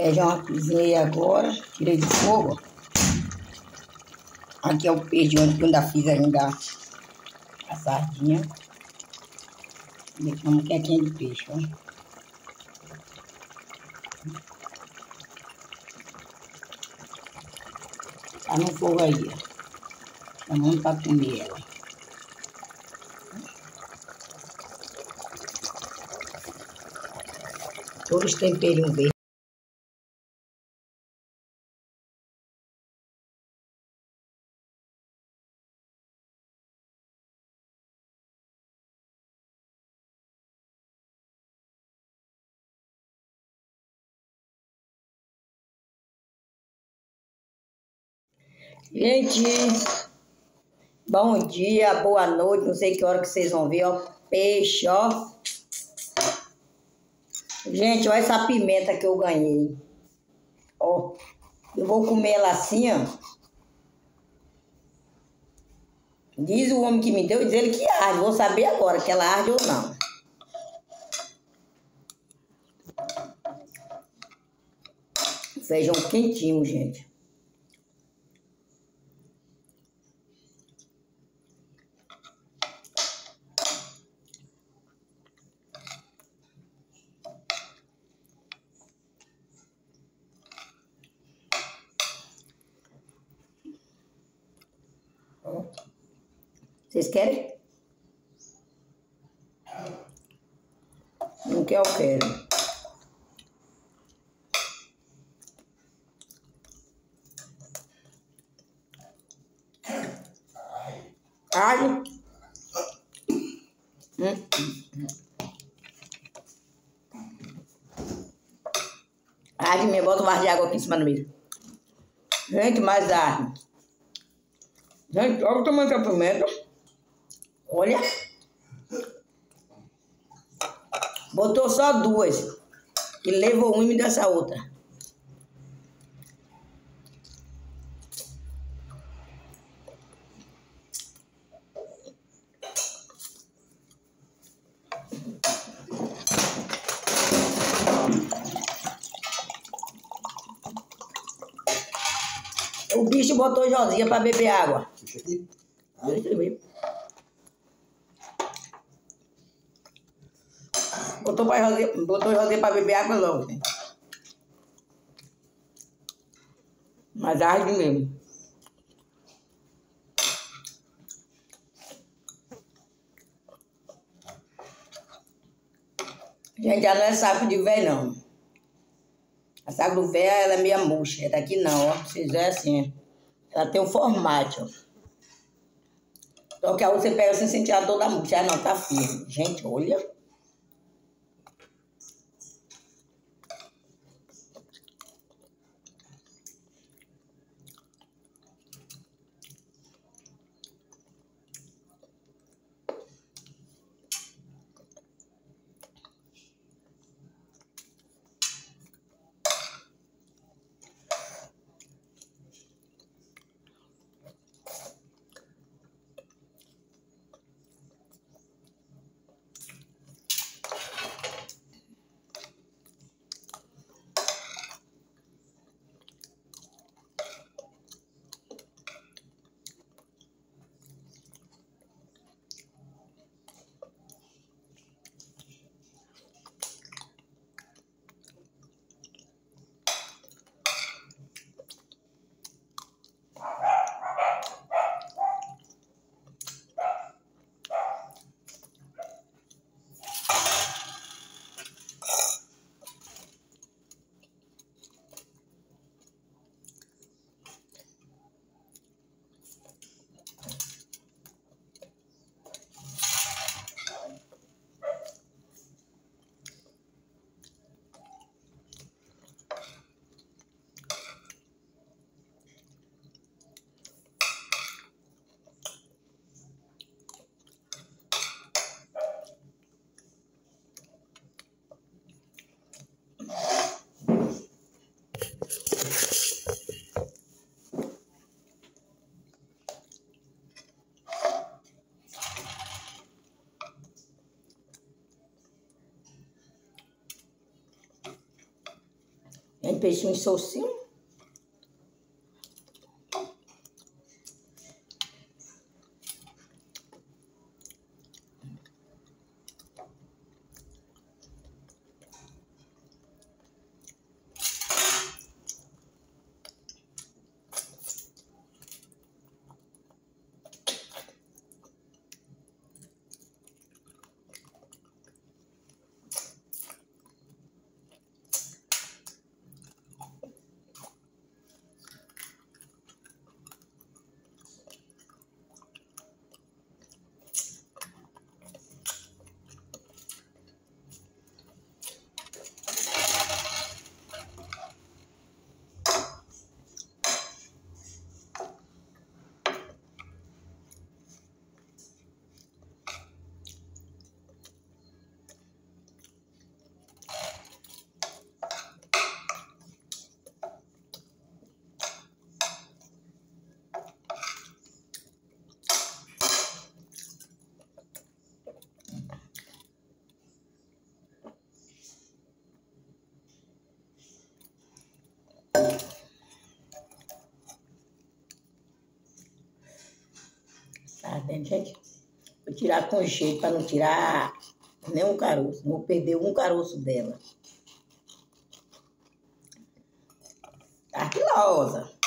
Feijão cozinhei agora, tirei do fogo. Aqui é o peixe de onde eu ainda fiz ainda a sardinha. Um quentinho de peixe, ó. Tá no fogo aí, ó. Chamando pra comer ela. Todos os temperinhos verdes. Gente, bom dia, boa noite, não sei que hora que vocês vão ver, ó, peixe, ó. Gente, olha essa pimenta que eu ganhei. Ó, eu vou comer ela assim, ó. Diz o homem que me deu, diz ele que arde. Vou saber agora que ela arde ou não. Feijão quentinho, gente. Vocês querem? Não quer, eu quero. Alho. Hum. Alho, minha bota um de água aqui em cima do meio. Gente, mais alho. Gente, olha o tamanho da pimenta. Olha. Botou só duas. E levou uma e me essa outra. O bicho botou Josinha pra beber água. Botou, pra Josinha, botou Josinha pra beber água logo. Mas arde mesmo. Gente, ela não é saco de velho, não. A do velho, ela é meia murcha. Daqui não, ó. Vocês veem assim. Ela tem um formato, ó. Só que a outra você pega assim, sente ela toda murcha. Ah, não, tá firme. Gente, olha. Tem peixinho socinho. Tá vendo, gente? Vou tirar com jeito para não tirar nenhum caroço. Não vou perder um caroço dela. Tá arquilosa.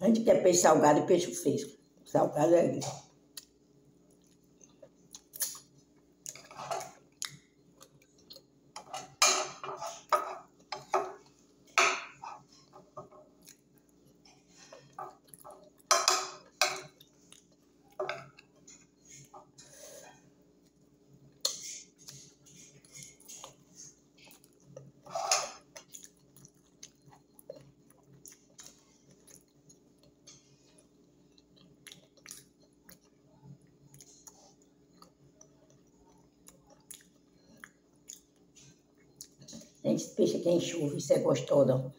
A gente quer peixe salgado e peixe fresco. Salgado é isso. Peixe aqui é enxurro, isso é gostoso.